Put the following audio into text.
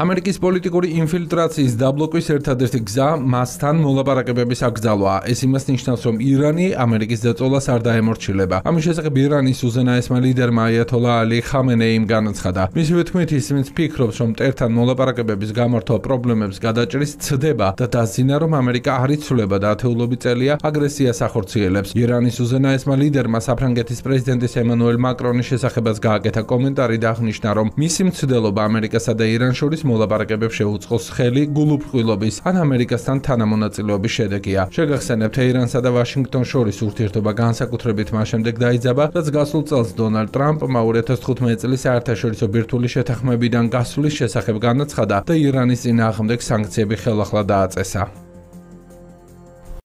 ამერიკის პოლიტიკური ინფილტრაციის დაბლოკვის ერთადერთი გზა მასთან მოლაპარაკებების აკრძალვა. ეს იმას ნიშნავს, რომ ირანი ამერიკის დაწოლას არ დაემორჩილება. ამის შესახებ ირანის უზენაესმა ლიდერმა აიათოლა ალი ხამენეიმ განაცხადა. მისივე თქმით, ისინი ფიქრობს, რომ ტერთან მოლაპარაკებების გამართვა პრობლემებს გადაჭრის ცდება და დაზინა, რომ ამერიკა არ იცვლება და ათეულობი წელია აგრესიას ახორციელებს. ირანის უზენაესმა ლიდერმა საფრანგეთის პრეზიდენტის ემანუელ მაკრონის შესახებაც გააკეთა კომენტარი და აღნიშნა, რომ მისი მცდელობა ამერიკასა და ირანს შორის მოლაპარაკებებს შეუწყოს ხელი გულუფხილობის ან ამერიკასთან თანამონაწილეობის შედეგია. შეგახსენებთ, ირანსა და ვაშინგტონს შორის ურთიერთობა განსაკუთრებით მას შემდეგ დაიძაბა, რაც გასულ წელს დონალდ ტრამპმა 2015 წლის საერთაშორისო ბირთვული შეთანხმებიდან გასვლის შესახებ განაცხადა და ირანის წინააღმდეგ სანქციები ხელახლა დააწესა.